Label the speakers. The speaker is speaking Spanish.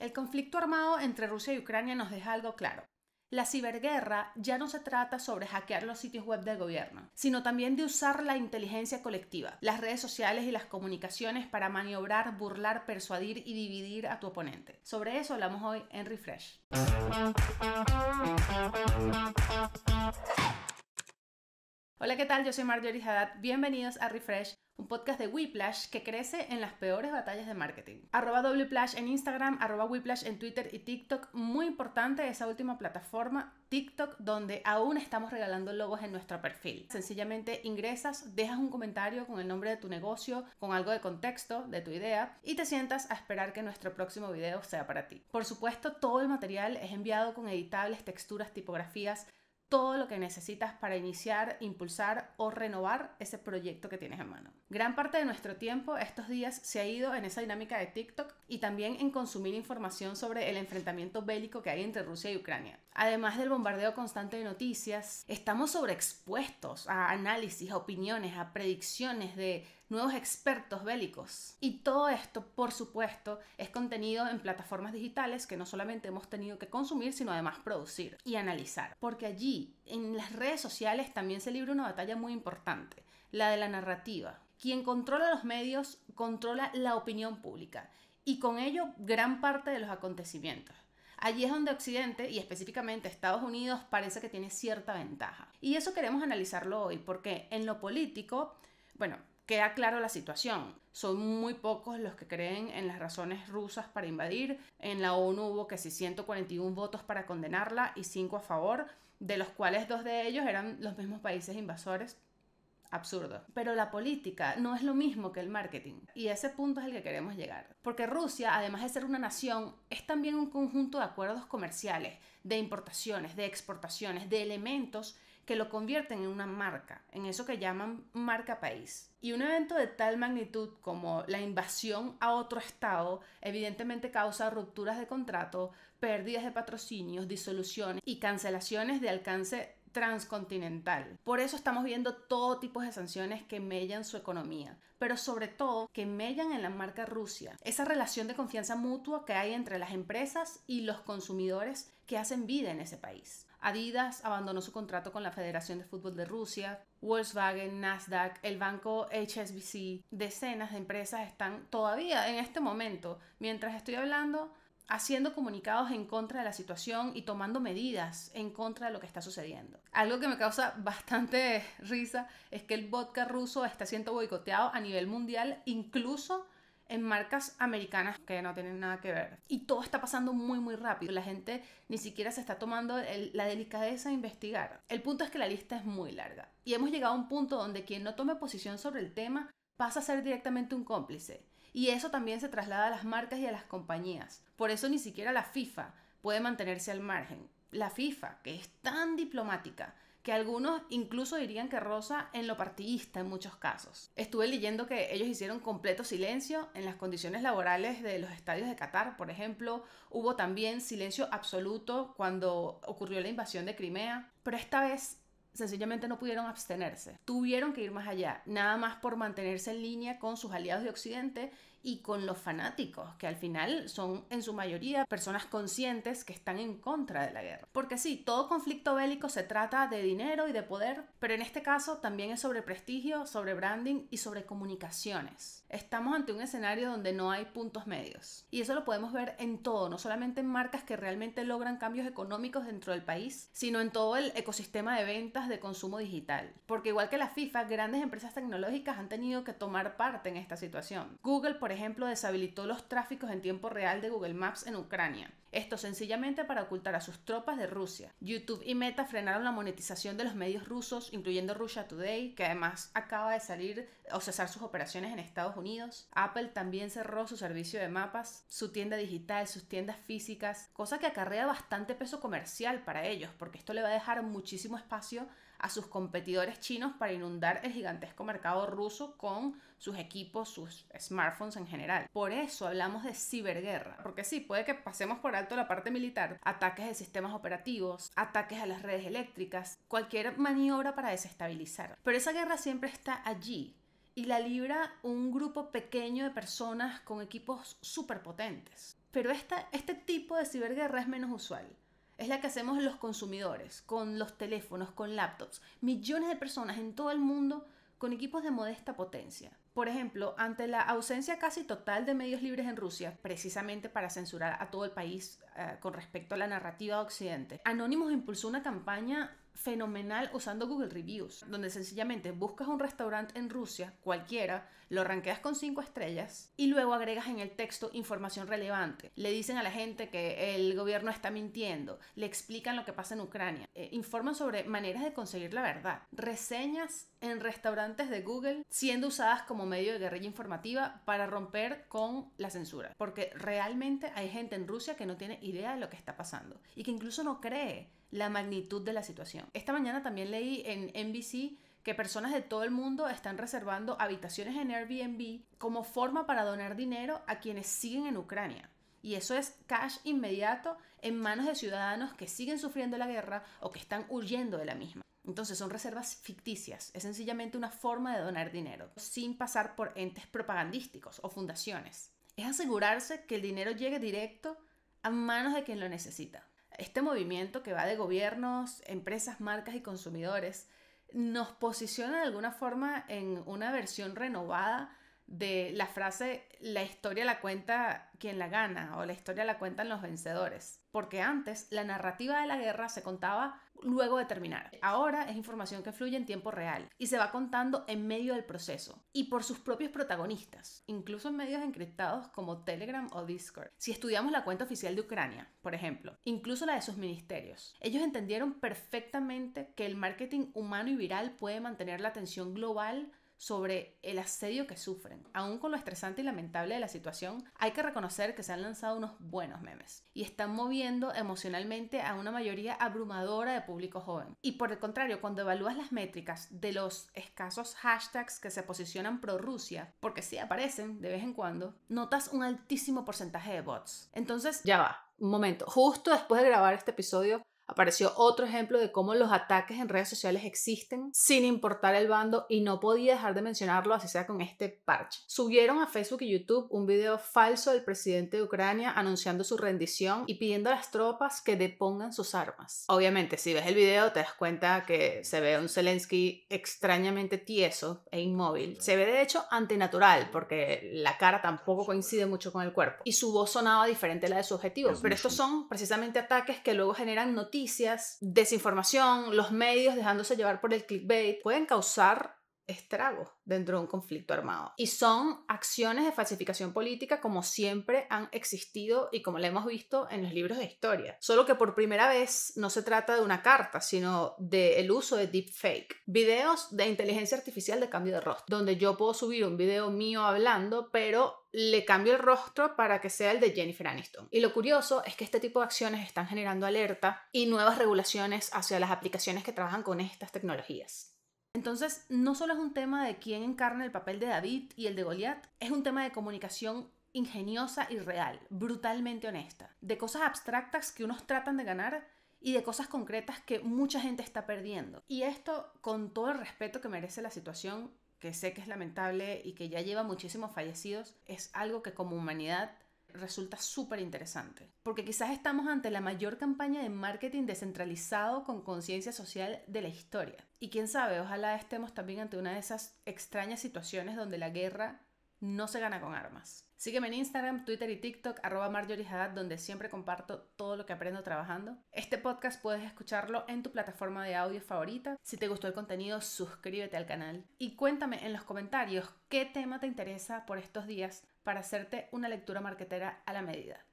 Speaker 1: El conflicto armado entre Rusia y Ucrania nos deja algo claro. La ciberguerra ya no se trata sobre hackear los sitios web del gobierno, sino también de usar la inteligencia colectiva, las redes sociales y las comunicaciones para maniobrar, burlar, persuadir y dividir a tu oponente. Sobre eso hablamos hoy en Refresh. Hola, ¿qué tal? Yo soy Marjorie Haddad. Bienvenidos a Refresh, un podcast de Whiplash que crece en las peores batallas de marketing. Arroba Wplash en Instagram, arroba Whiplash en Twitter y TikTok. Muy importante esa última plataforma, TikTok, donde aún estamos regalando logos en nuestro perfil. Sencillamente ingresas, dejas un comentario con el nombre de tu negocio, con algo de contexto de tu idea y te sientas a esperar que nuestro próximo video sea para ti. Por supuesto, todo el material es enviado con editables, texturas, tipografías, todo lo que necesitas para iniciar, impulsar o renovar ese proyecto que tienes en mano. Gran parte de nuestro tiempo estos días se ha ido en esa dinámica de TikTok y también en consumir información sobre el enfrentamiento bélico que hay entre Rusia y Ucrania. Además del bombardeo constante de noticias, estamos sobreexpuestos a análisis, a opiniones, a predicciones de nuevos expertos bélicos. Y todo esto, por supuesto, es contenido en plataformas digitales que no solamente hemos tenido que consumir, sino además producir y analizar. Porque allí, en las redes sociales, también se libra una batalla muy importante, la de la narrativa. Quien controla los medios controla la opinión pública y con ello gran parte de los acontecimientos. Allí es donde Occidente y específicamente Estados Unidos parece que tiene cierta ventaja. Y eso queremos analizarlo hoy porque en lo político, bueno, queda claro la situación. Son muy pocos los que creen en las razones rusas para invadir. En la ONU hubo que 141 votos para condenarla y 5 a favor, de los cuales dos de ellos eran los mismos países invasores. Absurdo. Pero la política no es lo mismo que el marketing. Y ese punto es el que queremos llegar. Porque Rusia, además de ser una nación, es también un conjunto de acuerdos comerciales, de importaciones, de exportaciones, de elementos que lo convierten en una marca, en eso que llaman marca país. Y un evento de tal magnitud como la invasión a otro estado evidentemente causa rupturas de contrato, pérdidas de patrocinios, disoluciones y cancelaciones de alcance transcontinental. Por eso estamos viendo todo tipo de sanciones que mellan su economía, pero sobre todo que mellan en la marca Rusia. Esa relación de confianza mutua que hay entre las empresas y los consumidores que hacen vida en ese país. Adidas abandonó su contrato con la Federación de Fútbol de Rusia, Volkswagen, Nasdaq, el banco HSBC, decenas de empresas están todavía en este momento, mientras estoy hablando, haciendo comunicados en contra de la situación y tomando medidas en contra de lo que está sucediendo. Algo que me causa bastante risa es que el vodka ruso está siendo boicoteado a nivel mundial, incluso en marcas americanas que no tienen nada que ver. Y todo está pasando muy muy rápido. La gente ni siquiera se está tomando la delicadeza de investigar. El punto es que la lista es muy larga. Y hemos llegado a un punto donde quien no tome posición sobre el tema pasa a ser directamente un cómplice. Y eso también se traslada a las marcas y a las compañías. Por eso ni siquiera la FIFA puede mantenerse al margen. La FIFA, que es tan diplomática, que algunos incluso dirían que rosa en lo partidista en muchos casos. Estuve leyendo que ellos hicieron completo silencio en las condiciones laborales de los estadios de Qatar, por ejemplo. Hubo también silencio absoluto cuando ocurrió la invasión de Crimea, pero esta vez sencillamente no pudieron abstenerse. Tuvieron que ir más allá, nada más por mantenerse en línea con sus aliados de Occidente y con los fanáticos, que al final son en su mayoría personas conscientes que están en contra de la guerra. Porque sí, todo conflicto bélico se trata de dinero y de poder, pero en este caso también es sobre prestigio, sobre branding y sobre comunicaciones. Estamos ante un escenario donde no hay puntos medios. Y eso lo podemos ver en todo, no solamente en marcas que realmente logran cambios económicos dentro del país, sino en todo el ecosistema de ventas de consumo digital. Porque igual que la FIFA, grandes empresas tecnológicas han tenido que tomar parte en esta situación. Google, por ejemplo, deshabilitó los tráficos en tiempo real de Google Maps en Ucrania. Esto sencillamente para ocultar a sus tropas de Rusia. YouTube y Meta frenaron la monetización de los medios rusos, incluyendo Russia Today, que además acaba de salir o cesar sus operaciones en Estados Unidos. Apple también cerró su servicio de mapas, su tienda digital, sus tiendas físicas, cosa que acarrea bastante peso comercial para ellos, porque esto le va a dejar muchísimo espacio a sus competidores chinos para inundar el gigantesco mercado ruso con sus equipos, sus smartphones en general. Por eso hablamos de ciberguerra, porque sí, puede que pasemos por alto la parte militar, ataques de sistemas operativos, ataques a las redes eléctricas, cualquier maniobra para desestabilizar. Pero esa guerra siempre está allí, y la libra un grupo pequeño de personas con equipos súper potentes. Pero esta, este tipo de ciberguerra es menos usual. Es la que hacemos los consumidores, con los teléfonos, con laptops. Millones de personas en todo el mundo con equipos de modesta potencia. Por ejemplo, ante la ausencia casi total de medios libres en Rusia, precisamente para censurar a todo el país eh, con respecto a la narrativa de Occidente, Anonymous impulsó una campaña fenomenal usando Google Reviews, donde sencillamente buscas un restaurante en Rusia, cualquiera, lo ranqueas con 5 estrellas y luego agregas en el texto información relevante. Le dicen a la gente que el gobierno está mintiendo, le explican lo que pasa en Ucrania, eh, informan sobre maneras de conseguir la verdad, reseñas en restaurantes de Google siendo usadas como medio de guerrilla informativa para romper con la censura, porque realmente hay gente en Rusia que no tiene idea de lo que está pasando y que incluso no cree la magnitud de la situación. Esta mañana también leí en NBC que personas de todo el mundo están reservando habitaciones en Airbnb como forma para donar dinero a quienes siguen en Ucrania. Y eso es cash inmediato en manos de ciudadanos que siguen sufriendo la guerra o que están huyendo de la misma. Entonces son reservas ficticias, es sencillamente una forma de donar dinero, sin pasar por entes propagandísticos o fundaciones. Es asegurarse que el dinero llegue directo a manos de quien lo necesita. Este movimiento que va de gobiernos, empresas, marcas y consumidores nos posiciona de alguna forma en una versión renovada de la frase la historia la cuenta quien la gana o la historia la cuentan los vencedores. Porque antes la narrativa de la guerra se contaba luego de terminar. Ahora es información que fluye en tiempo real y se va contando en medio del proceso y por sus propios protagonistas, incluso en medios encriptados como Telegram o Discord. Si estudiamos la cuenta oficial de Ucrania, por ejemplo, incluso la de sus ministerios, ellos entendieron perfectamente que el marketing humano y viral puede mantener la atención global sobre el asedio que sufren. Aún con lo estresante y lamentable de la situación, hay que reconocer que se han lanzado unos buenos memes y están moviendo emocionalmente a una mayoría abrumadora de público joven. Y por el contrario, cuando evalúas las métricas de los escasos hashtags que se posicionan pro Rusia, porque sí aparecen de vez en cuando, notas un altísimo porcentaje de bots. Entonces, ya va, un momento. Justo después de grabar este episodio, apareció otro ejemplo de cómo los ataques en redes sociales existen sin importar el bando y no podía dejar de mencionarlo así sea con este parche. Subieron a Facebook y YouTube un video falso del presidente de Ucrania anunciando su rendición y pidiendo a las tropas que depongan sus armas. Obviamente, si ves el video te das cuenta que se ve un Zelensky extrañamente tieso e inmóvil. Se ve de hecho antinatural porque la cara tampoco coincide mucho con el cuerpo y su voz sonaba diferente a la de su objetivo. Pero estos son precisamente ataques que luego generan noticias desinformación, los medios dejándose llevar por el clickbait, pueden causar estragos dentro de un conflicto armado. Y son acciones de falsificación política como siempre han existido y como la hemos visto en los libros de historia. Solo que por primera vez no se trata de una carta, sino del uso de deepfake. Videos de inteligencia artificial de cambio de rostro, donde yo puedo subir un video mío hablando, pero le cambio el rostro para que sea el de Jennifer Aniston. Y lo curioso es que este tipo de acciones están generando alerta y nuevas regulaciones hacia las aplicaciones que trabajan con estas tecnologías. Entonces, no solo es un tema de quién encarna el papel de David y el de Goliat, es un tema de comunicación ingeniosa y real, brutalmente honesta, de cosas abstractas que unos tratan de ganar y de cosas concretas que mucha gente está perdiendo. Y esto, con todo el respeto que merece la situación, que sé que es lamentable y que ya lleva muchísimos fallecidos, es algo que como humanidad resulta súper interesante. Porque quizás estamos ante la mayor campaña de marketing descentralizado con conciencia social de la historia. Y quién sabe, ojalá estemos también ante una de esas extrañas situaciones donde la guerra no se gana con armas. Sígueme en Instagram, Twitter y TikTok, arroba Marjorie donde siempre comparto todo lo que aprendo trabajando. Este podcast puedes escucharlo en tu plataforma de audio favorita. Si te gustó el contenido, suscríbete al canal. Y cuéntame en los comentarios qué tema te interesa por estos días para hacerte una lectura marketera a la medida.